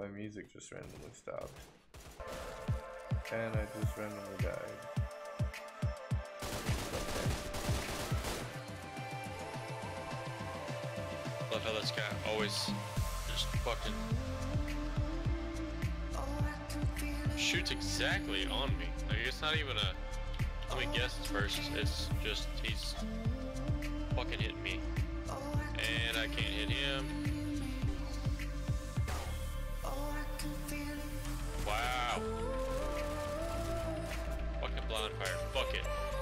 my music just randomly stopped. And I just randomly died. Love how this guy always just fucking shoots exactly on me. Like it's not even a let me guess first. It's just he's fucking hitting fire. Fuck it.